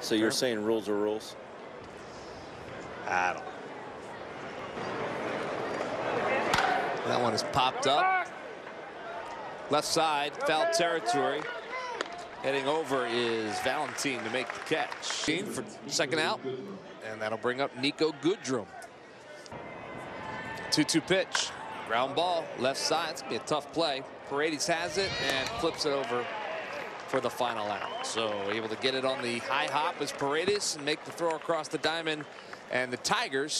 So you're saying rules are rules? I don't. That one is popped up. Left side, foul territory. Heading over is Valentine to make the catch. For second out, and that'll bring up Niko Goodrum. 2-2 pitch. Ground ball, left side. It's going to be a tough play. Paredes has it and flips it over for the final out. So able to get it on the high hop as Paredes and make the throw across the diamond. And the Tigers